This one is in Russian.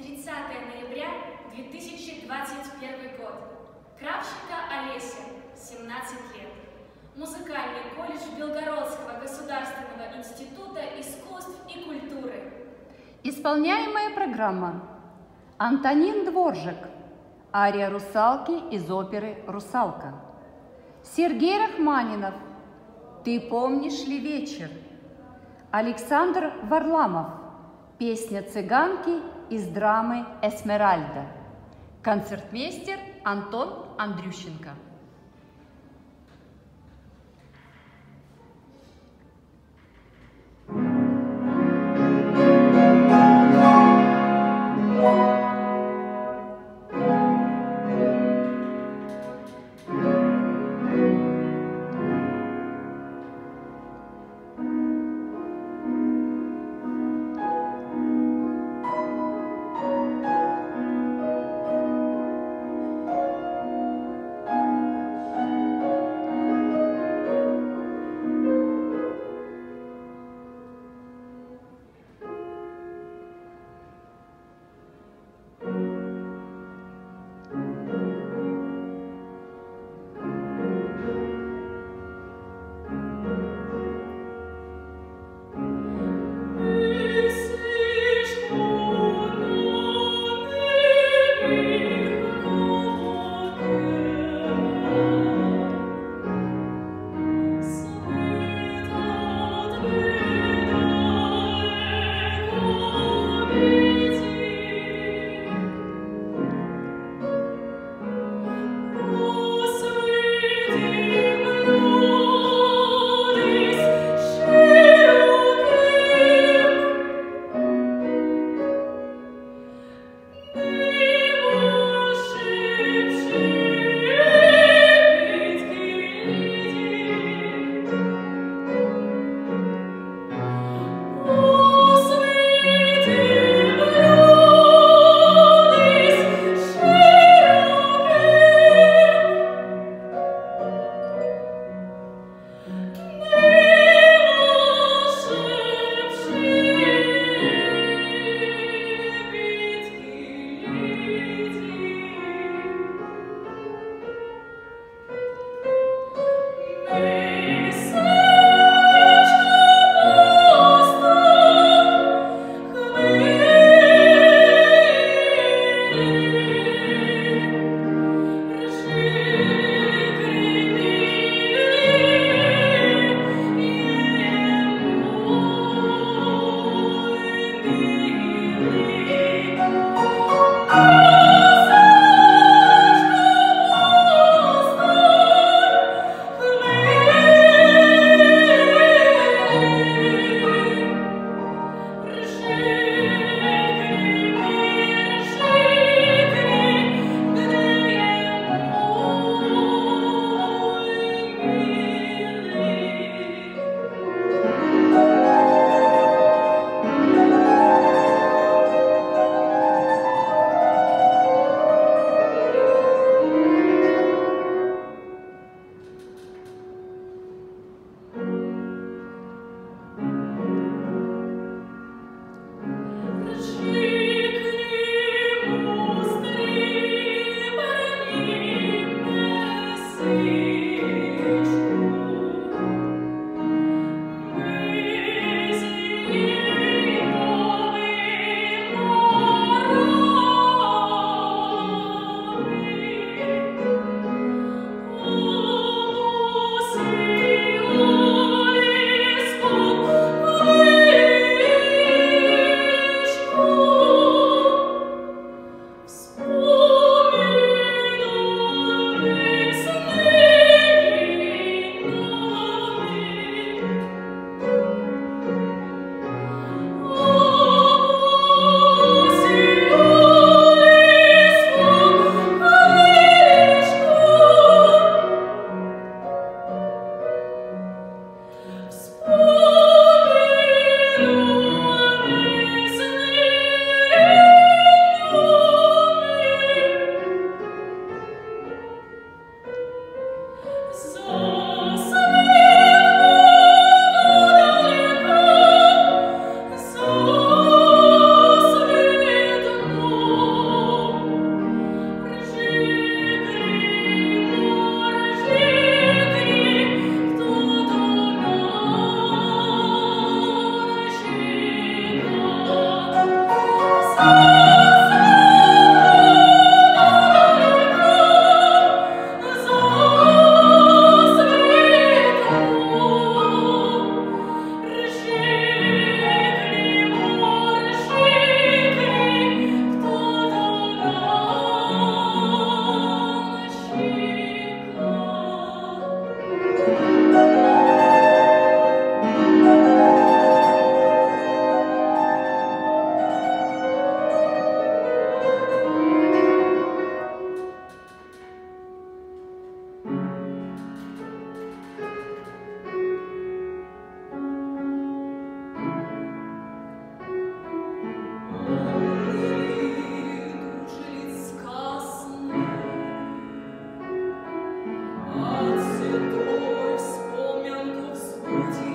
30 ноября 2021 год. Кравченко Олеся, 17 лет. Музыкальный колледж Белгородского государственного института искусств и культуры. Исполняемая программа. Антонин Дворжик. Ария русалки из оперы «Русалка». Сергей Рахманинов. Ты помнишь ли вечер? Александр Варламов. Песня цыганки из драмы «Эсмеральда». Концертмейстер Антон Андрющенко. Thank you.